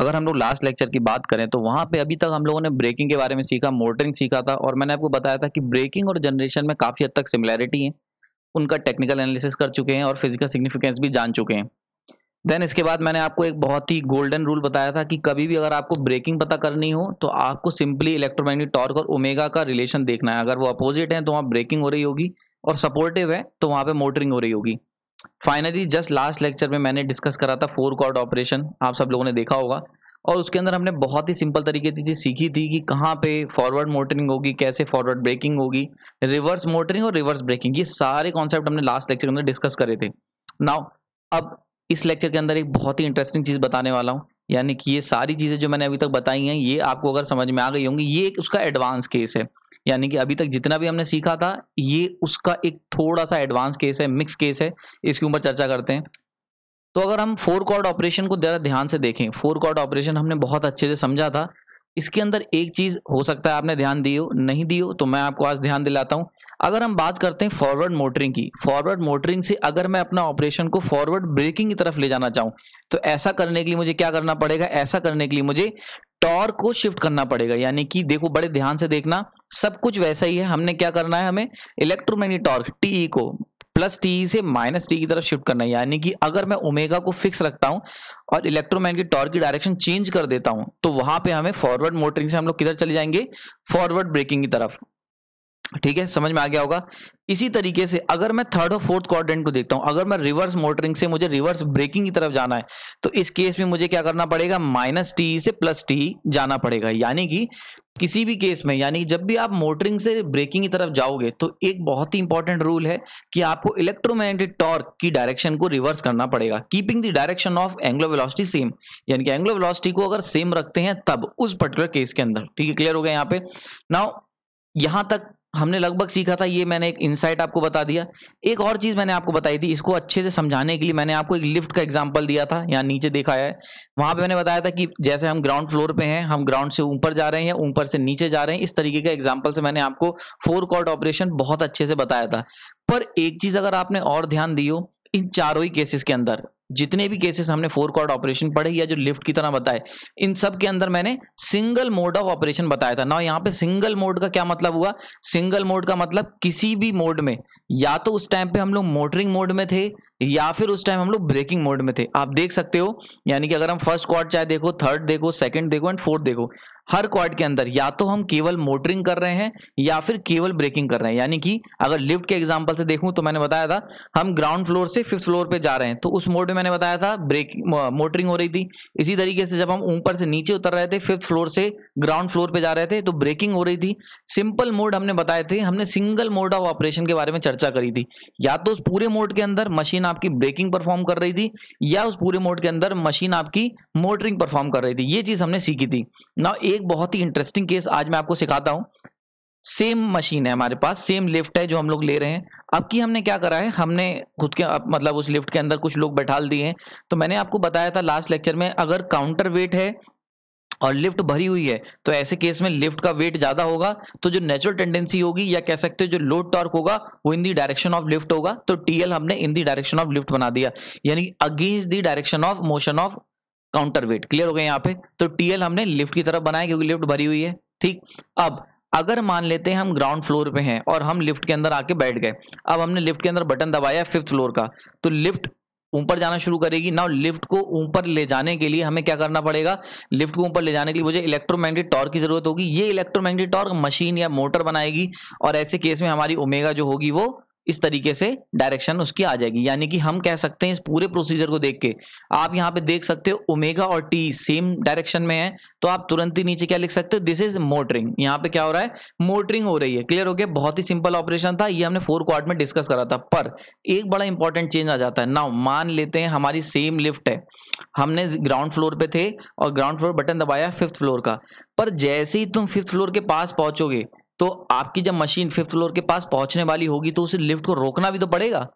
अगर हम लोग लास्ट लेक्चर की बात करें तो वहाँ पे अभी तक हम लोगों ने ब्रेकिंग के बारे में सीखा मोटरिंग सीखा था और मैंने आपको बताया था कि ब्रेकिंग और जनरेशन में काफ़ी हद तक सिमिलैरिटी है। उनका टेक्निकल एनालिसिस कर चुके हैं और फ़िज़िकल सिग्निफिकेंस भी जान चुके हैं। देन इसके बाद मैंने आपको एक बहुत ही गोल्डन रूल बताया था कि कभी भी अगर आपको ब्रेकिंग पता करनी हो तो आपको सिंपली इलेक्ट्रोमैग्नेटिक टॉर्क और ओमेगा का रिलेशन देखना है। अगर वो अपोजिट है तो वहाँ ब्रेकिंग हो रही होगी और सपोर्टिव है तो वहाँ पे मोटरिंग हो रही होगी। फाइनली जस्ट लास्ट लेक्चर में मैंने डिस्कस करा था फोर कॉर्ड ऑपरेशन आप सब लोगों ने देखा होगा। और उसके अंदर हमने बहुत ही सिंपल तरीके से चीज़ सीखी थी कि कहाँ पे फॉरवर्ड मोटरिंग होगी, कैसे फॉरवर्ड ब्रेकिंग होगी रिवर्स मोटरिंग और रिवर्स ब्रेकिंग ये सारे कॉन्सेप्ट हमने लास्ट लेक्चर के अंदर डिस्कस करे थे। नाउ अब इस लेक्चर के अंदर एक बहुत ही इंटरेस्टिंग चीज़ बताने वाला हूँ, यानी कि ये सारी चीज़ें जो मैंने अभी तक बताई हैं, ये आपको अगर समझ में आ गई होंगी, ये एक उसका एडवांस केस है। यानी कि अभी तक जितना भी हमने सीखा था, ये उसका एक थोड़ा सा एडवांस केस है मिक्स केस है, इसके ऊपर चर्चा करते हैं। तो अगर हम फोर कॉर्ड ऑपरेशन को ज़्यादा ध्यान से देखें फोर कॉर्ड ऑपरेशन हमने बहुत अच्छे से समझा था। इसके अंदर एक चीज़ हो सकता है, आपने ध्यान दियो नहीं दियो तो मैं आपको आज ध्यान दिलाता हूँ। अगर हम बात करते हैं फॉरवर्ड मोटरिंग की फॉरवर्ड मोटरिंग से अगर मैं अपना ऑपरेशन को फॉरवर्ड ब्रेकिंग की तरफ़ ले जाना चाहूँ तो ऐसा करने के लिए मुझे क्या करना पड़ेगा? ऐसा करने के लिए मुझे टॉर्क को शिफ्ट करना पड़ेगा। यानी कि देखो, बड़े ध्यान से देखना, सब कुछ वैसा ही है। हमने क्या करना है? हमें इलेक्ट्रोमैग्नेटिक टॉर्क टीई को प्लस टी से माइनस टी की तरफ़ शिफ्ट करना है। यानी कि अगर मैं ओमेगा को फिक्स रखता हूँ और इलेक्ट्रोमैग्नेटिक टॉर्क की डायरेक्शन चेंज कर देता हूँ तो वहाँ पे हमें फॉरवर्ड मोटरिंग से हम लोग किधर चले जाएँगे? फॉरवर्ड ब्रेकिंग की तरफ़। ठीक है, समझ में आ गया होगा। इसी तरीके से अगर मैं थर्ड और फोर्थ क्वाड्रेंट को देखता हूँ, अगर मैं रिवर्स मोटरिंग से मुझे रिवर्स ब्रेकिंग की तरफ़ जाना है तो इस केस में मुझे क्या करना पड़ेगा? माइनस टी से प्लस टी जाना पड़ेगा। यानी कि किसी भी केस में, यानी जब भी आप मोटरिंग से ब्रेकिंग की तरफ़ जाओगे तो एक बहुत ही इंपॉर्टेंट रूल है कि आपको इलेक्ट्रोमैग्नेटिक टॉर्क की डायरेक्शन को रिवर्स करना पड़ेगा। Keeping the direction of angular velocity same यानी कि एंग्लो वेलोसिटी को अगर सेम रखते हैं, तब उस पर्टिकुलर केस के अंदर। ठीक है क्लियर हो गया यहाँ पे? नाउ यहाँ तक हमने लगभग सीखा था, ये मैंने एक इनसाइट आपको बता दिया। एक और चीज़ मैंने आपको बताई थी, इसको अच्छे से समझाने के लिए मैंने आपको एक लिफ्ट का एग्जांपल दिया था, यहाँ नीचे देखा है। वहाँ पे मैंने बताया था कि जैसे हम ग्राउंड फ्लोर पे हैं, हम ग्राउंड से ऊपर जा रहे हैं ऊपर से नीचे जा रहे हैं, इस तरीके का एग्ज़ाम्पल से मैंने आपको फोर कॉर्ड ऑपरेशन बहुत अच्छे से बताया था। पर एक चीज़ अगर आपने और ध्यान दी इन चारों ही केसेस के अंदर जितने भी केसेस हमने फोर कॉर्ड ऑपरेशन पढ़े या जो लिफ्ट की तरह बताए, इन सब के अंदर मैंने सिंगल मोड ऑफ़ ऑपरेशन बताया था। ना यहाँ पे सिंगल मोड का क्या मतलब हुआ? सिंगल मोड का मतलब किसी भी मोड में, या तो उस टाइम पे हम लोग मोटरिंग मोड में थे, या फिर उस टाइम हम लोग ब्रेकिंग मोड में थे। आप देख सकते हो, यानी कि अगर हम फ़र्स्ट क्वार्ट चाहे देखो थर्ड देखो सेकंड देखो एंड फोर्थ देखो हर क्वार्ड के अंदर, या तो हम केवल मोटरिंग कर रहे हैं, या फिर केवल ब्रेकिंग कर रहे हैं। यानी कि अगर लिफ्ट के एग्जांपल से देखूँ तो मैंने बताया था, हम ग्राउंड फ्लोर से फिफ्थ फ्लोर पे जा रहे हैं। तो उस मोड में मैंने बताया था ब्रेक मोटरिंग हो रही थी। इसी तरीके से जब हम ऊपर से नीचे उतर रहे थे फिफ्थ फ्लोर से ग्राउंड फ्लोर पे जा रहे थे तो ब्रेकिंग हो रही थी। सिंपल मोड हमने बताए थे, हमने सिंगल मोड ऑफ़ ऑपरेशन के बारे में चर्चा करी थी। या तो उस पूरे मोड के अंदर मशीन आपकी ब्रेकिंग परफॉर्म कर रही थी, या उस पूरे मोड के अंदर मशीन आपकी मोटरिंग परफॉर्म कर रही थी। ये चीज़ हमने सीखी थी। ना एक बहुत ही इंटरेस्टिंग केस आज मैं आपको सिखाता हूँ। सेम मशीन है हमारे पास सेम लिफ्ट है जो हम लोग ले रहे हैं। अब की हमने क्या करा है? हमने खुद के मतलब उस लिफ्ट के अंदर कुछ लोग बैठाल दिए हैं। तो मैंने आपको बताया था लास्ट लेक्चर में, अगर काउंटर वेट है और लिफ्ट भरी हुई है तो ऐसे केस में लिफ्ट का वेट ज़्यादा होगा तो जो नेचुरल टेंडेंसी होगी या कह सकते हो जो लोड टॉर्क होगा, वो in the direction of lift होगा। तो टीएल हमने in the direction of lift बना दिया। यानी against the direction of motion of counter weight clear हो गया यहाँ पे? तो टीएल हमने लिफ्ट की तरफ़ बनाया क्योंकि लिफ्ट भरी हुई है, ठीक? अब, अगर मान लेते हैं हम ग्राउंड फ्लोर पे हैं और हम लिफ्ट के अंदर आके बैठ गए, अब हमने लिफ्ट के अंदर बटन दबाया फिफ्थ फ्लोर का तो लिफ्ट ऊपर जाना शुरू करेगी। ना लिफ्ट को ऊपर ले जाने के लिए हमें क्या करना पड़ेगा? लिफ्ट को ऊपर ले जाने के लिए मुझे इलेक्ट्रोमैग्नेटिक टॉर्क की ज़रूरत होगी। ये इलेक्ट्रोमैग्नेटिक टॉर्क मशीन या मोटर बनाएगी और ऐसे केस में हमारी ओमेगा जो होगी वो इस तरीके से डायरेक्शन उसकी आ जाएगी। यानी कि हम कह सकते हैं इस पूरे प्रोसीजर को देख के, आप यहाँ पे देख सकते हो ओमेगा और टी सेम डायरेक्शन में है तो आप तुरंत ही नीचे क्या लिख सकते हो? दिस इज़ मोटरिंग यहाँ पे क्या हो रहा है? मोटरिंग हो रही है। क्लियर हो गया? बहुत ही सिंपल ऑपरेशन था। ये हमने फोर क्वार्ट में डिस्कस करा था। पर एक बड़ा इंपॉर्टेंट चेंज आ जाता है। नाउ मान लेते हैं हमारी सेम लिफ्ट है। हमने ग्राउंड फ्लोर पे थे और ग्राउंड फ्लोर बटन दबाया फिफ्थ फ्लोर का। पर जैसे ही तुम फिफ्थ फ्लोर के पास पहुंचोगे तो आपकी जब मशीन फिफ्थ फ्लोर के पास पहुँचने वाली होगी तो उसे लिफ्ट को रोकना भी तो पड़ेगा।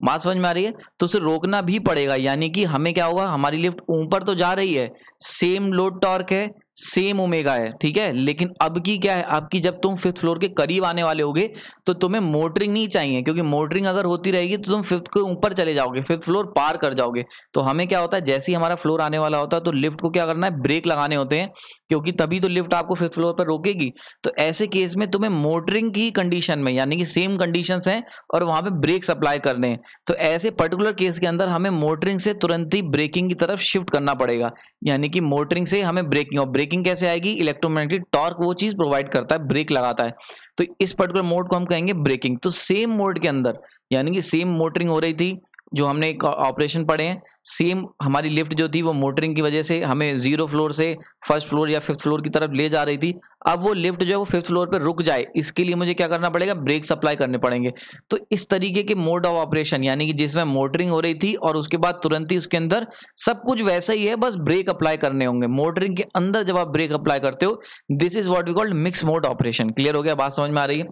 बात समझ में आ रही है? तो उसे रोकना भी पड़ेगा, यानी कि हमें क्या होगा? हमारी लिफ्ट ऊपर तो जा रही है सेम लोड टॉर्क है सेम ओमेगा है, ठीक है? लेकिन अब की क्या है? अब की जब तुम फिफ्थ फ्लोर के करीब आने वाले होगे तो तुम्हें मोटरिंग नहीं चाहिए, क्योंकि मोटरिंग अगर होती रहेगी तो तुम फिफ्थ के ऊपर चले जाओगे फिफ्थ फ्लोर पार कर जाओगे। तो हमें क्या होता है? जैसे ही हमारा फ्लोर आने वाला होता है तो लिफ्ट को क्या करना है? ब्रेक लगाने होते हैं। क्योंकि तभी तो लिफ्ट आपको फिफ्थ फ्लोर पर रोकेगी। तो ऐसे केस में तुम्हें मोटरिंग की कंडीशन में, यानी कि सेम कंडीशन है और वहाँ पे ब्रेक सप्लाई करने हैं। तो ऐसे पर्टिकुलर केस के अंदर हमें मोटरिंग से तुरंत ही ब्रेकिंग की तरफ़ शिफ्ट करना पड़ेगा। यानी कि मोटरिंग से हमें ब्रेकिंग और ब्रेकिंग कैसे आएगी? इलेक्ट्रोमैग्नेटिक टॉर्क वो चीज़ प्रोवाइड करता है ब्रेक लगाता है। तो इस पर्टिकुलर मोड को हम कहेंगे ब्रेकिंग तो सेम मोड के अंदर, यानी कि सेम मोटरिंग हो रही थी जो हमने एक ऑपरेशन पढ़े हैं सेम हमारी लिफ्ट जो थी, वो मोटरिंग की वजह से हमें ज़ीरो फ्लोर से फ़र्स्ट फ्लोर या फिफ्थ फ्लोर की तरफ़ ले जा रही थी। अब वो लिफ्ट जो है, वो फिफ्थ फ्लोर पर रुक जाए, इसके लिए मुझे क्या करना पड़ेगा? ब्रेक सप्लाई करने पड़ेंगे। तो इस तरीके के मोड ऑफ़ ऑपरेशन यानी कि जिसमें मोटरिंग हो रही थी और उसके बाद तुरंत ही उसके अंदर सब कुछ वैसा ही है, बस ब्रेक अप्लाई करने होंगे। मोटरिंग के अंदर जब आप ब्रेक अप्लाई करते हो this is what we called mix mode operation clear हो गया? बात समझ में आ रही है?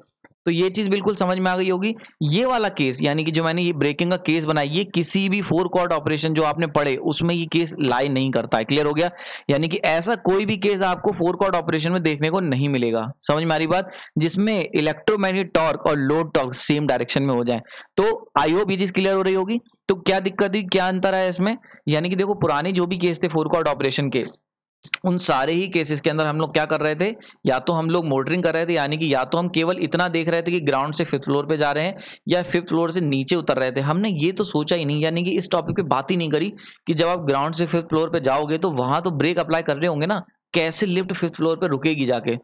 तो ये चीज़ बिल्कुल समझ में आ गई होगी। ये वाला केस यानी कि जो मैंने ये ब्रेकिंग का केस बनाया, ये किसी भी फोर कॉर्ड ऑपरेशन जो आपने पढ़े, उसमें ये केस लाई नहीं करता है क्लियर हो गया? यानी कि ऐसा कोई भी केस आपको फोर कॉर्ड ऑपरेशन में देखने को नहीं मिलेगा। समझ में आ रही बात? जिसमें इलेक्ट्रोमैग्नेटिक टॉर्क और लोड टॉर्क सेम डायरेक्शन में हो जाए। तो आई होप ये चीज़ क्लियर हो रही होगी। तो क्या दिक्कत हुई? क्या अंतर है इसमें? यानी कि देखो, पुराने जो भी केस थे फोर कॉर्ड ऑपरेशन के उन सारे ही केसेस के अंदर हम लोग क्या कर रहे थे? या तो हम लोग मोटरिंग कर रहे थे, यानी कि या तो हम केवल इतना देख रहे थे कि ग्राउंड से फिफ्थ फ्लोर पे जा रहे हैं, या फिफ्थ फ्लोर से नीचे उतर रहे थे। हमने ये तो सोचा ही नहीं, यानी कि इस टॉपिक पे बात ही नहीं करी कि जब आप ग्राउंड से फिफ्थ फ्लोर पे जाओगे तो वहाँ तो ब्रेक अप्लाई कर रहे होंगे ना? कैसे लिफ्ट फिफ्थ फ्लोर पर रुकेगी जाके?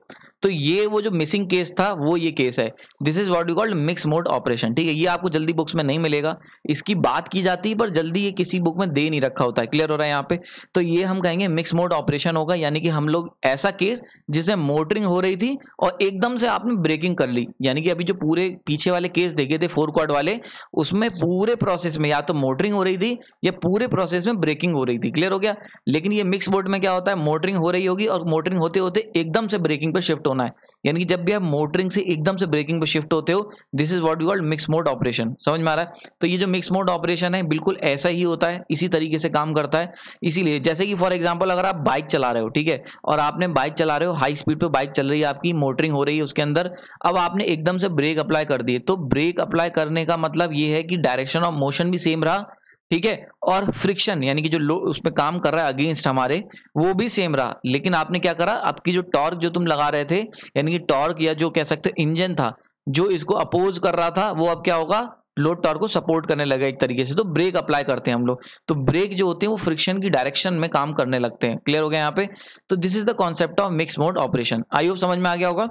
तो ये वो जो मिसिंग केस था, वो ये केस है। This is what you called mix mode operation ठीक है? ये आपको जल्दी बुक्स में नहीं मिलेगा। इसकी बात की जाती है, पर जल्दी ये किसी बुक में दे नहीं रखा होता है। क्लियर हो रहा है यहाँ पे? तो ये हम कहेंगे मिक्स मोड ऑपरेशन होगा, यानी कि हम लोग ऐसा केस जिसे मोटरिंग हो रही थी और एकदम से आपने ब्रेकिंग कर ली। यानी कि अभी जो पूरे पीछे वाले केस देखे थे फोर क्वाड वाले, उसमें पूरे प्रोसेस में या तो मोटरिंग हो रही थी या पूरे प्रोसेस में ब्रेकिंग हो रही थी। क्लियर हो गया? लेकिन ये मिक्स मोड में क्या होता है? मोटरिंग हो रही होगी और मोटरिंग होते होते एकदम से ब्रेकिंग पर शिफ्ट होना है। यानी कि जब भी आप मोटरिंग से एकदम से ब्रेकिंग पे शिफ्ट होते हो this is what you called mix mode operation समझ में आ रहा है? तो ये जो मिक्स मोड ऑपरेशन है, बिल्कुल ऐसा ही होता है, इसी तरीके से काम करता है। इसीलिए जैसे कि फॉर एग्ज़ाम्पल अगर आप बाइक चला रहे हो, ठीक है, और आपने बाइक चला रहे हो हाई स्पीड पे बाइक चल रही है, आपकी मोटरिंग हो रही है उसके अंदर, अब आपने एकदम से ब्रेक अप्लाई कर दिए। तो ब्रेक अप्लाई करने का मतलब ये है कि डायरेक्शन ऑफ़ मोशन भी सेम रहा ठीक है? और फ्रिक्शन यानी कि जो लो, उसमें काम कर रहा है अगेंस्ट हमारे, वो भी सेम रहा। लेकिन आपने क्या करा? आपकी जो टॉर्क जो तुम लगा रहे थे, यानी कि टॉर्क या जो कह सकते इंजन था, जो इसको अपोज कर रहा था, वो अब क्या होगा? लोड टॉर्क को सपोर्ट करने लगा एक तरीके से। तो ब्रेक अप्लाई करते हैं हम लोग। तो ब्रेक जो होते हैं, वो फ्रिक्शन की डायरेक्शन में काम करने लगते हैं। क्लियर हो गया यहाँ पे? तो this is the concept of mix mode operation I hope समझ में आ गया होगा।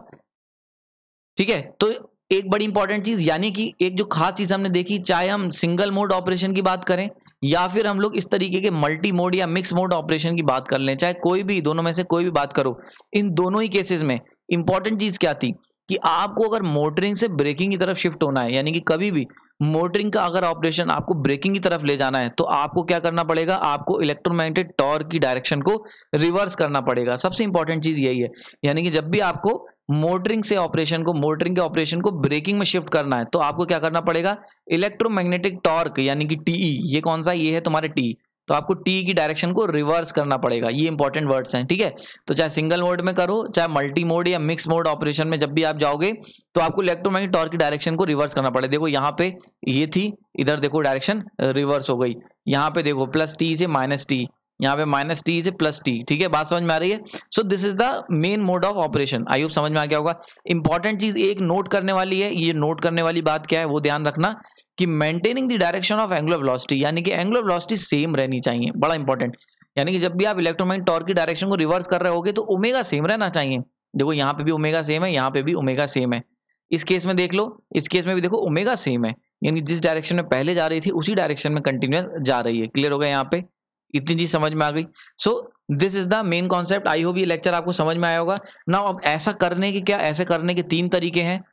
ठीक है? तो एक बड़ी इंपॉर्टेंट चीज़, यानी कि एक जो खास चीज़ हमने देखी, चाहे हम सिंगल मोड ऑपरेशन की बात करें, या फिर हम लोग इस तरीके के मल्टी मोड या मिक्स मोड ऑपरेशन की बात कर लें, चाहे कोई भी, दोनों में से कोई भी बात करो, इन दोनों ही केसेस में इंपॉर्टेंट चीज़ क्या थी? कि आपको अगर मोटरिंग से ब्रेकिंग की तरफ़ शिफ्ट होना है, यानी कि कभी भी मोटरिंग का अगर ऑपरेशन आपको ब्रेकिंग की तरफ़ ले जाना है तो आपको क्या करना पड़ेगा? आपको इलेक्ट्रोमैग्नेटिक टॉर्क की डायरेक्शन को रिवर्स करना पड़ेगा। सबसे इंपॉर्टेंट चीज़ यही है, यानी कि जब भी आपको मोटरिंग से ऑपरेशन को, मोटरिंग के ऑपरेशन को ब्रेकिंग में शिफ्ट करना है तो आपको क्या करना पड़ेगा? इलेक्ट्रोमैग्नेटिक टॉर्क, यानी कि टीई, ये कौन सा? ये है तुम्हारे टी तो आपको टी की डायरेक्शन को रिवर्स करना पड़ेगा। ये इंपॉर्टेंट वर्ड्स हैं, ठीक है? तो चाहे सिंगल मोड में करो, चाहे मल्टी मोड या मिक्स मोड ऑपरेशन में जब भी आप जाओगे तो आपको इलेक्ट्रोमैग्नेटिक टॉर्क की डायरेक्शन को रिवर्स करना पड़ेगा। देखो, यहाँ पे ये थी, इधर देखो डायरेक्शन रिवर्स हो गई। यहाँ पे देखो प्लस टी से माइनस टी यहाँ पे माइनस टी से प्लस टी ठीक है? बात समझ में आ रही है? So this is the main mode of operation I hope समझ में आ गया होगा। इंपॉर्टेंट चीज़ एक नोट करने वाली है। ये नोट करने वाली बात क्या है? वो ध्यान रखना। कि maintaining the direction of angular velocity यानी कि एंगुलर वेलोसिटी सेम रहनी चाहिए, बड़ा इंपॉर्टेंट यानी कि जब भी आप इलेक्ट्रोमैग्नेटिक टॉर्क की डायरेक्शन को रिवर्स कर रहे होगे तो ओमेगा सेम रहना चाहिए। देखो, यहाँ पे भी ओमेगा सेम है, यहाँ पे भी ओमेगा सेम है। इस केस में देख लो, इस केस में भी देखो ओमेगा सेम है। यानी जिस डायरेक्शन में पहले जा रही थी, उसी डायरेक्शन में कंटिन्यूस जा रही है। क्लियर हो गया यहाँ पे? इतनी चीज़ समझ में आ गई। So this is the main concept I hope ये लेक्चर आपको समझ में आया होगा। ना अब ऐसा करने के क्या, ऐसे करने के तीन तरीके हैं।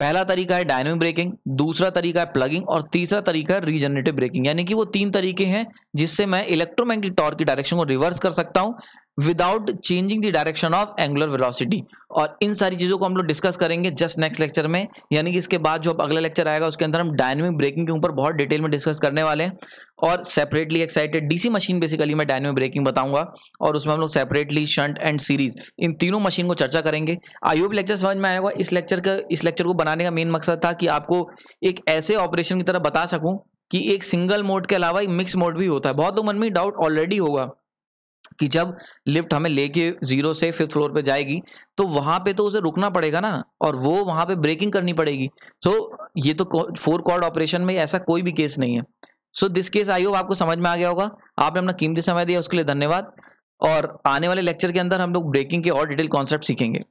पहला तरीका है डायनेमिक ब्रेकिंग, दूसरा तरीका है प्लगिंग और तीसरा तरीका है रीजनरेटिव ब्रेकिंग। यानी कि वो तीन तरीके हैं जिससे मैं इलेक्ट्रोमैग्नेटिक टॉर्क की डायरेक्शन को रिवर्स कर सकता हूँ। Without changing the direction of angular velocity और इन सारी चीज़ों को हम लोग डिस्कस करेंगे जस्ट नेक्स्ट लेक्चर में, यानी कि इसके बाद जो अब अगला लेक्चर आएगा, उसके अंदर हम डायनेमिक ब्रेकिंग के ऊपर बहुत डिटेल में डिस्कस करने वाले हैं। और separately excited DC machine basically मैं डायनेमिक ब्रेकिंग बताऊँगा। और उसमें हम लोग सेपरेटली शंट एंड सीरीज़ इन तीनों मशीन को चर्चा करेंगे। आई होप लेक्चर समझ में आएगा इस लेक्चर का, इस लेक्चर को बनाने का मेन मकसद था कि आपको एक ऐसे ऑपरेशन की तरह बता सकूँ कि एक सिंगल मोड के अलावा मिक्स मोड भी होता है। बहुत लोग मन में डाउट ऑलरेडी होगा। कि जब लिफ्ट हमें लेके ज़ीरो से फिफ्थ फ्लोर पे जाएगी तो वहाँ पे तो उसे रुकना पड़ेगा ना और वो वहाँ पे ब्रेकिंग करनी पड़ेगी। सो so, ये तो फोर कॉर्ड ऑपरेशन में ऐसा कोई भी केस नहीं है। So this case I hope आपको समझ में आ गया होगा। आपने अपना कीमती समय दिया उसके लिए धन्यवाद। और आने वाले लेक्चर के अंदर हम लोग ब्रेकिंग के और डिटेल कॉन्सेप्ट सीखेंगे।